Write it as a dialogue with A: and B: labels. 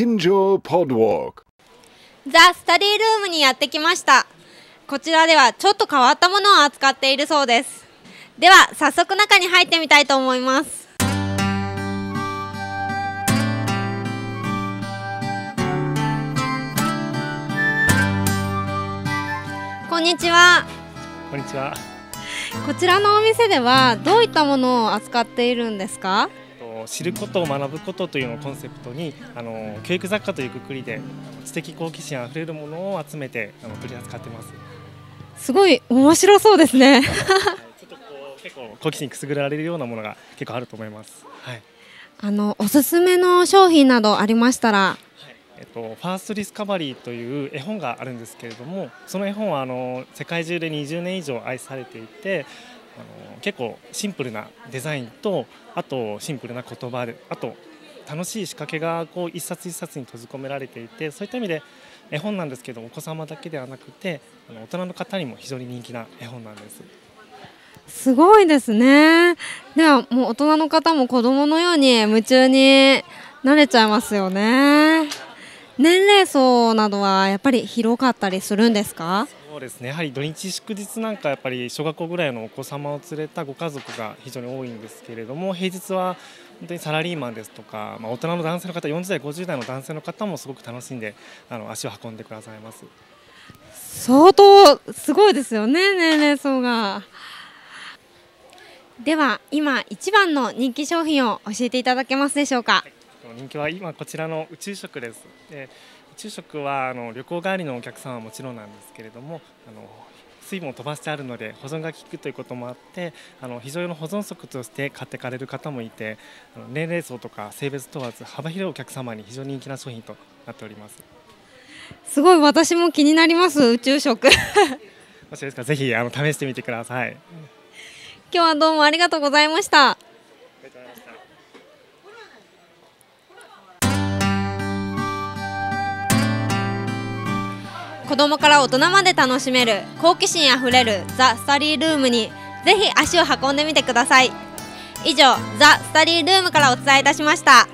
A: 近所ポッドウォーク
B: ザ・スタディルームにやってきました。こちらではちょっと変わったものを扱っているそうです。では早速中に入ってみたいと思います。こんにちは。
C: こんにちは。
B: こちらのお店ではどういったものを扱っているんですか？
C: と知ることを学ぶことというのをコンセプトに、あの教育雑貨というくくりで知的好奇心あふれるものを集めてあの取り扱ってます。
B: すごい面白そうですね
C: ちょっとこう結構好奇心くすぐられるようなものが結構あると思います。はい。
B: あのおすすめの商品などありましたら？
C: えっと、ファーストディスカバリーという絵本があるんですけれどもその絵本はあの世界中で20年以上愛されていてあの結構シンプルなデザインとあとシンプルな言葉であと楽しい仕掛けがこう一冊一冊に閉じ込められていてそういった意味で絵本なんですけどお子様だけではなくてあの大人の方にも非常に人気な絵本なんです。
B: すごいですね。ではもう大人の方も子供のように夢中になれちゃいますよね。年齢層などはやっぱり広かったりするんですか？
C: そうですね。やはり土日祝日なんかやっぱり小学校ぐらいのお子様を連れたご家族が非常に多いんですけれども平日は本当にサラリーマンですとか、まあ、大人の男性の方40代50代の男性の方もすごく楽しんであの足を運んでくださいます。
B: 相当すごいですよね。年齢層が。では今一番の人気商品を教えていただけますでしょうか。
C: 人気は今こちらの宇宙食です。で宇宙食はあの旅行帰りのお客様はもちろんなんですけれどもあの水分を飛ばしてあるので保存が効くということもあってあの非常用保存食として買ってかれる方もいて年齢層とか性別問わず幅広いお客様に非常に人気な商品となっております。
B: すごい私も気になります宇宙食。
C: もしですからぜひあの試してみてください。
B: 今日はどうもありがとうございました子供から大人まで楽しめる好奇心あふれるザ・スタディルームにぜひ足を運んでみてください。以上ザ・スタディルームからお伝えいたしました。